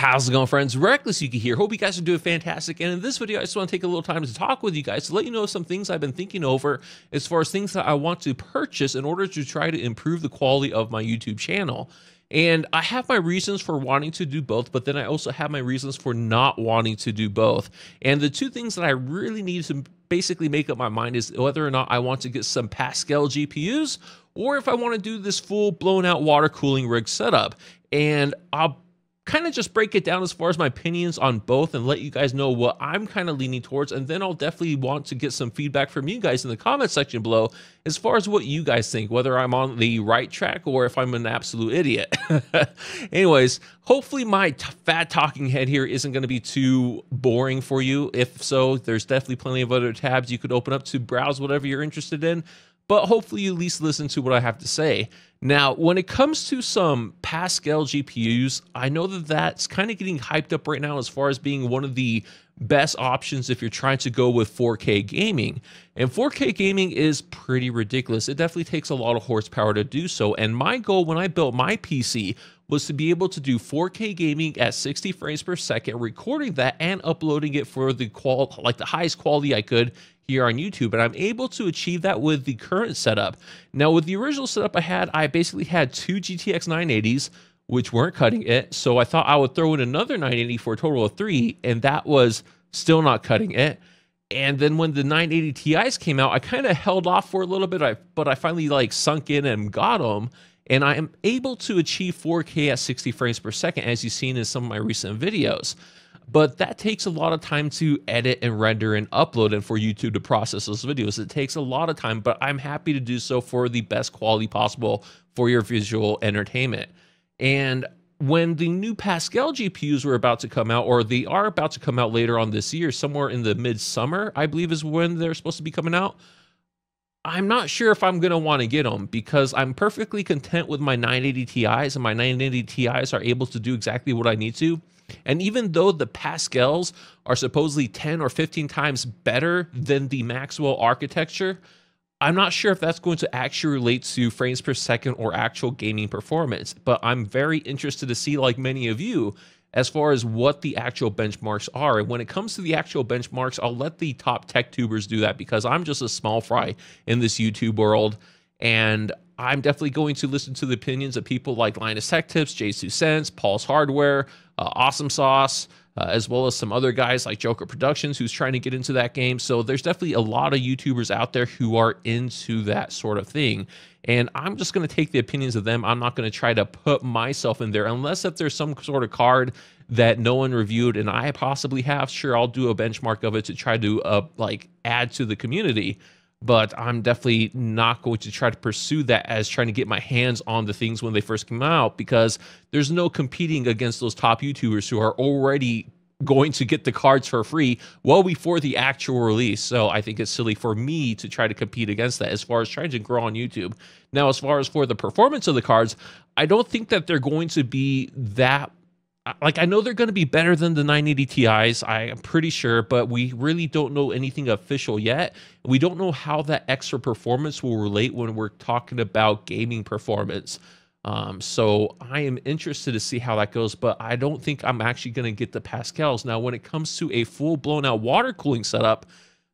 How's it going, friends? Reckless Yuki here. Hope you guys are doing fantastic. And in this video, I just want to take a little time to talk with you guys to let you know some things I've been thinking over as far as things that I want to purchase in order to try to improve the quality of my YouTube channel. And I have my reasons for wanting to do both, but then I also have my reasons for not wanting to do both. And the two things that I really need to basically make up my mind is whether or not I want to get some Pascal GPUs or if I want to do this full blown out water cooling rig setup. And I'll kind of just break it down as far as my opinions on both and let you guys know what I'm kind of leaning towards. And then I'll definitely want to get some feedback from you guys in the comment section below as far as what you guys think, whether I'm on the right track or if I'm an absolute idiot. Anyways, hopefully my fat talking head here isn't going to be too boring for you. If so, there's definitely plenty of other tabs you could open up to browse whatever you're interested in but hopefully you at least listen to what I have to say. Now, when it comes to some Pascal GPUs, I know that that's kind of getting hyped up right now as far as being one of the best options if you're trying to go with 4K gaming. And 4K gaming is pretty ridiculous. It definitely takes a lot of horsepower to do so. And my goal when I built my PC was to be able to do 4K gaming at 60 frames per second, recording that and uploading it for the qual like the highest quality I could here on YouTube. And I'm able to achieve that with the current setup. Now, with the original setup I had, I basically had two GTX 980s, which weren't cutting it. So I thought I would throw in another 980 for a total of three, and that was still not cutting it. And then when the 980 Ti's came out, I kind of held off for a little bit, but I finally like sunk in and got them. And I am able to achieve 4K at 60 frames per second, as you've seen in some of my recent videos but that takes a lot of time to edit and render and upload and for YouTube to process those videos. It takes a lot of time, but I'm happy to do so for the best quality possible for your visual entertainment. And when the new Pascal GPUs were about to come out, or they are about to come out later on this year, somewhere in the midsummer, I believe is when they're supposed to be coming out. I'm not sure if I'm going to want to get them because I'm perfectly content with my 980 Ti's and my 980 Ti's are able to do exactly what I need to. And even though the Pascals are supposedly 10 or 15 times better than the Maxwell architecture, I'm not sure if that's going to actually relate to frames per second or actual gaming performance, but I'm very interested to see, like many of you, as far as what the actual benchmarks are. And when it comes to the actual benchmarks, I'll let the top tech tubers do that because I'm just a small fry in this YouTube world. And I'm definitely going to listen to the opinions of people like Linus Tech Tips, JayzTwoCents, Paul's Hardware, uh, Awesome Sauce, uh, as well as some other guys like Joker Productions who's trying to get into that game. So there's definitely a lot of YouTubers out there who are into that sort of thing. And I'm just going to take the opinions of them. I'm not going to try to put myself in there unless if there's some sort of card that no one reviewed and I possibly have. Sure, I'll do a benchmark of it to try to uh, like add to the community but I'm definitely not going to try to pursue that as trying to get my hands on the things when they first come out because there's no competing against those top YouTubers who are already going to get the cards for free well before the actual release. So I think it's silly for me to try to compete against that as far as trying to grow on YouTube. Now, as far as for the performance of the cards, I don't think that they're going to be that like I know they're going to be better than the 980 Ti's. I am pretty sure, but we really don't know anything official yet. We don't know how that extra performance will relate when we're talking about gaming performance. Um, so I am interested to see how that goes, but I don't think I'm actually going to get the Pascals. Now, when it comes to a full blown out water cooling setup,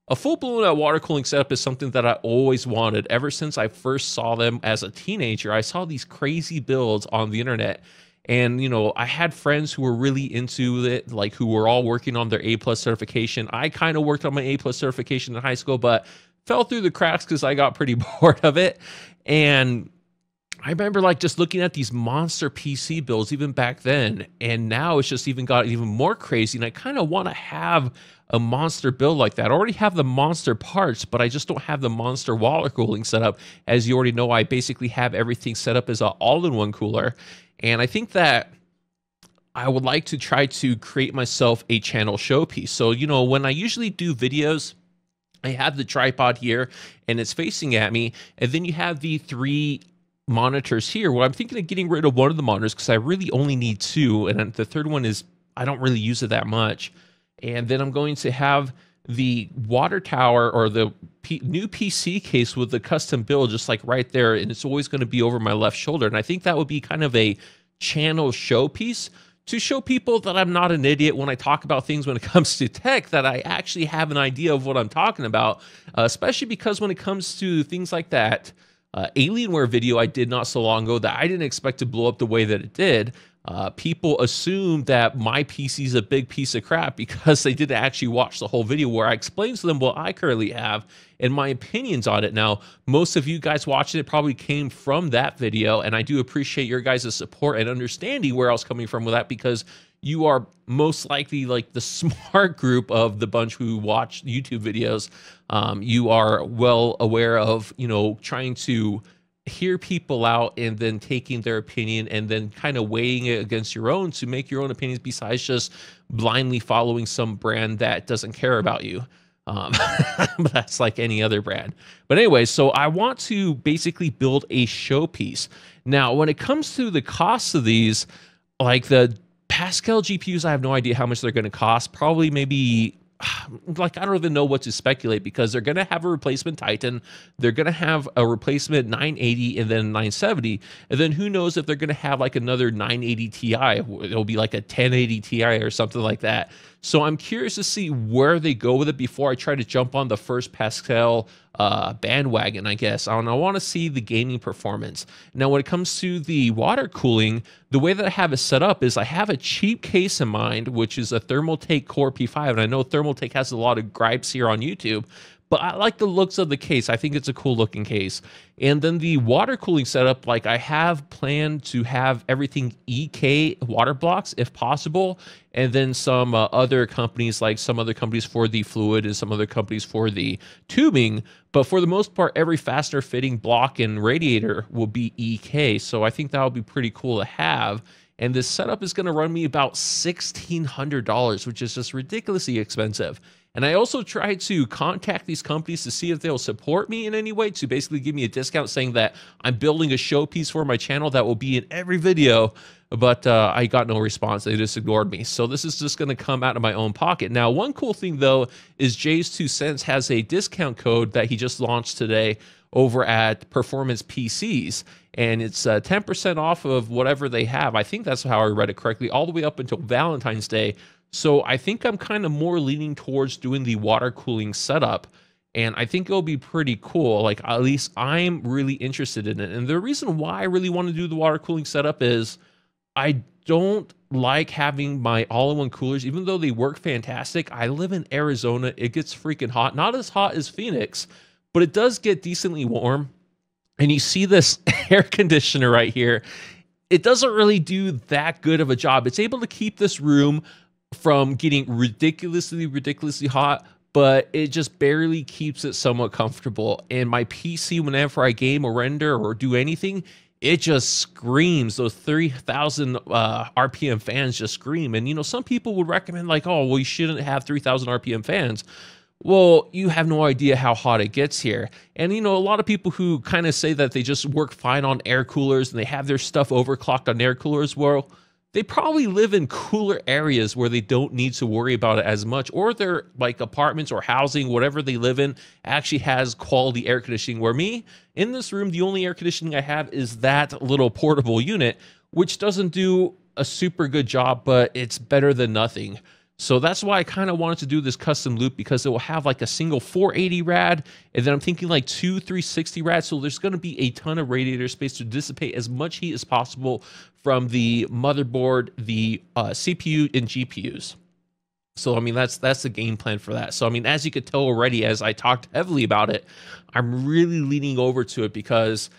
a full blown out water cooling setup is something that I always wanted. Ever since I first saw them as a teenager, I saw these crazy builds on the internet and you know i had friends who were really into it like who were all working on their a plus certification. I kind of worked on my a plus certification in high school but fell through the cracks because i got pretty bored of it. And I remember like just looking at these monster PC builds even back then, and now it's just even got even more crazy. And I kind of want to have a monster build like that. I already have the monster parts, but I just don't have the monster water cooling set up. As you already know, I basically have everything set up as an all-in-one cooler. And I think that I would like to try to create myself a channel showpiece. So, you know, when I usually do videos, I have the tripod here and it's facing at me. And then you have the three monitors here. Well, I'm thinking of getting rid of one of the monitors because I really only need two. And the third one is, I don't really use it that much. And then I'm going to have the water tower or the P- new PC case with the custom build just like right there and it's always going to be over my left shoulder and I think that would be kind of a channel showpiece to show people that I'm not an idiot when I talk about things when it comes to tech, that I actually have an idea of what I'm talking about, uh, especially because when it comes to things like that, uh, Alienware video I did not so long ago that I didn't expect to blow up the way that it did. Uh, people assume that my PC is a big piece of crap because they didn't actually watch the whole video where I explained to them what I currently have and my opinions on it. Now, most of you guys watching it probably came from that video, and I do appreciate your guys' support and understanding where I was coming from with that because you are most likely like the smart group of the bunch who watch YouTube videos. Um, you are well aware of, you know, trying to hear people out and then taking their opinion and then kind of weighing it against your own to make your own opinions besides just blindly following some brand that doesn't care about you. Um, that's like any other brand. But anyway, so I want to basically build a showpiece. Now, when it comes to the cost of these, like the Pascal GPUs, I have no idea how much they're going to cost. Probably maybe like I don't even know what to speculate because they're going to have a replacement Titan, they're going to have a replacement 980 and then 970, and then who knows if they're going to have like another 980 Ti? It'll be like a 1080 Ti or something like that. So I'm curious to see where they go with it before I try to jump on the first Pascal uh, bandwagon, I guess. And I want to see the gaming performance. Now, when it comes to the water cooling, the way that I have it set up is I have a cheap case in mind, which is a Thermaltake Core P5. And I know Thermaltake has a lot of gripes here on YouTube, but I like the looks of the case. I think it's a cool looking case. And then the water cooling setup, like I have planned to have everything EK water blocks if possible, and then some uh, other companies, like some other companies for the fluid and some other companies for the tubing. But for the most part, every fastener fitting block and radiator will be EK. So I think that would be pretty cool to have. And this setup is going to run me about $1,600, which is just ridiculously expensive. And I also tried to contact these companies to see if they'll support me in any way to basically give me a discount saying that I'm building a showpiece for my channel that will be in every video. But uh, I got no response. They just ignored me. So this is just going to come out of my own pocket. Now, one cool thing though is JayzTwoCents has a discount code that he just launched today over at Performance PCs. And it's uh, 10% off of whatever they have. I think that's how I read it correctly, all the way up until Valentine's Day so I think I'm kind of more leaning towards doing the water cooling setup. And I think it'll be pretty cool. Like, at least I'm really interested in it. And the reason why I really want to do the water cooling setup is I don't like having my all in one coolers, even though they work fantastic. I live in Arizona. It gets freaking hot. Not as hot as Phoenix, but it does get decently warm. And you see this air conditioner right here. It doesn't really do that good of a job. It's able to keep this room from getting ridiculously, ridiculously hot, but it just barely keeps it somewhat comfortable. And my PC, whenever I game or render or do anything, it just screams. Those 3,000 uh, RPM fans just scream. And, you know, some people would recommend, like, oh, well, you shouldn't have 3,000 RPM fans. Well, you have no idea how hot it gets here. And, you know, a lot of people who kind of say that they just work fine on air coolers and they have their stuff overclocked on air coolers. Well, they probably live in cooler areas where they don't need to worry about it as much or their like apartments or housing whatever they live in actually has quality air conditioning where me in this room the only air conditioning i have is that little portable unit which doesn't do a super good job but it's better than nothing so that's why I kind of wanted to do this custom loop because it will have like a single 480 rad, and then I'm thinking like two 360 rad. So there's going to be a ton of radiator space to dissipate as much heat as possible from the motherboard, the uh, CPU, and GPUs. So I mean that's that's the game plan for that. So I mean as you could tell already as I talked heavily about it, I'm really leaning over to it because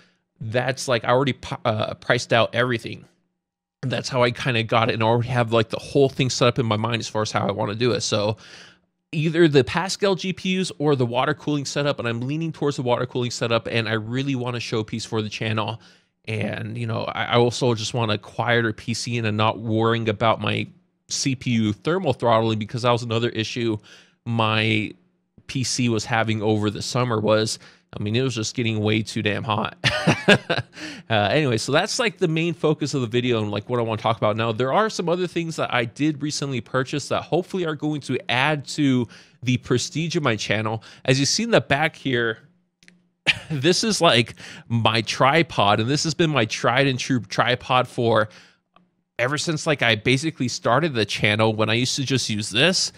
that's like I already uh, priced out everything that's how I kind of got it and already have like the whole thing set up in my mind as far as how I want to do it. So either the Pascal GPUs or the water cooling setup, and I'm leaning towards the water cooling setup, and I really want a showpiece for the channel. And you know, I also just want a quieter PC and I'm not worrying about my CPU thermal throttling because that was another issue my PC was having over the summer was I mean, it was just getting way too damn hot. uh, anyway, so that's like the main focus of the video and like what I want to talk about now. There are some other things that I did recently purchase that hopefully are going to add to the prestige of my channel. As you see in the back here, this is like my tripod, and this has been my tried and true tripod for ever since like I basically started the channel when I used to just use this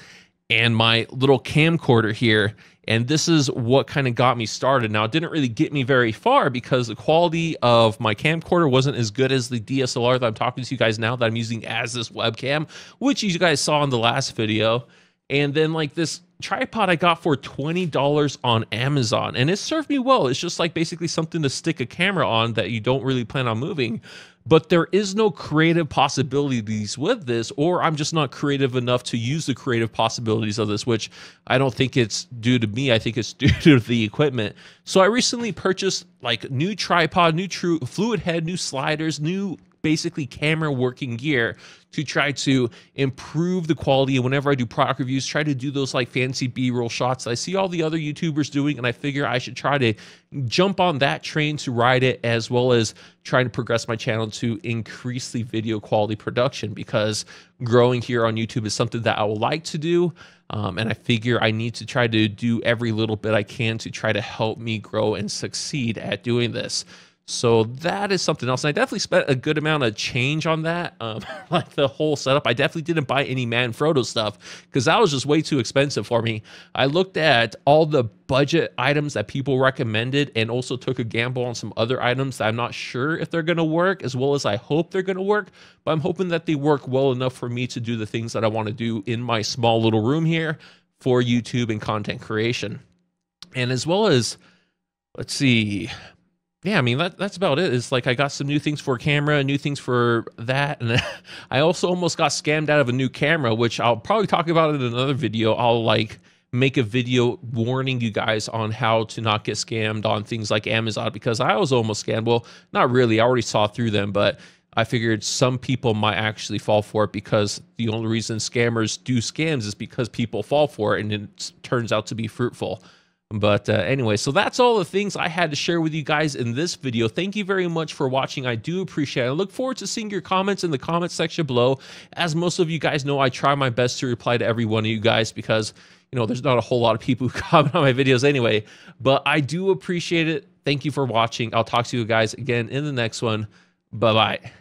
and my little camcorder here. And this is what kind of got me started. Now, it didn't really get me very far because the quality of my camcorder wasn't as good as the DSLR that I'm talking to you guys now that I'm using as this webcam, which you guys saw in the last video. And then like this tripod I got for $20 on Amazon and it served me well. It's just like basically something to stick a camera on that you don't really plan on moving but there is no creative possibilities with this, or I'm just not creative enough to use the creative possibilities of this, which I don't think it's due to me. I think it's due to the equipment. So I recently purchased like new tripod, new true fluid head, new sliders, new basically camera working gear to try to improve the quality. And whenever I do product reviews, try to do those like fancy B roll shots I see all the other YouTubers doing. And I figure I should try to jump on that train to ride it as well as trying to progress my channel to increase the video quality production because growing here on YouTube is something that I would like to do. Um, and I figure I need to try to do every little bit I can to try to help me grow and succeed at doing this. So that is something else. And I definitely spent a good amount of change on that, um, like the whole setup. I definitely didn't buy any Manfrotto stuff because that was just way too expensive for me. I looked at all the budget items that people recommended and also took a gamble on some other items that I'm not sure if they're going to work as well as I hope they're going to work. But I'm hoping that they work well enough for me to do the things that I want to do in my small little room here for YouTube and content creation. And as well as, let's see, yeah, I mean that that's about it. It's like I got some new things for camera, new things for that, and I also almost got scammed out of a new camera, which I'll probably talk about in another video. I'll like make a video warning you guys on how to not get scammed on things like Amazon because I was almost scammed. Well, not really. I already saw through them, but I figured some people might actually fall for it because the only reason scammers do scams is because people fall for it and it turns out to be fruitful. But uh, anyway, so that's all the things I had to share with you guys in this video. Thank you very much for watching. I do appreciate it. I look forward to seeing your comments in the comment section below. As most of you guys know, I try my best to reply to every one of you guys because, you know, there's not a whole lot of people who comment on my videos anyway. But I do appreciate it. Thank you for watching. I'll talk to you guys again in the next one. Bye-bye.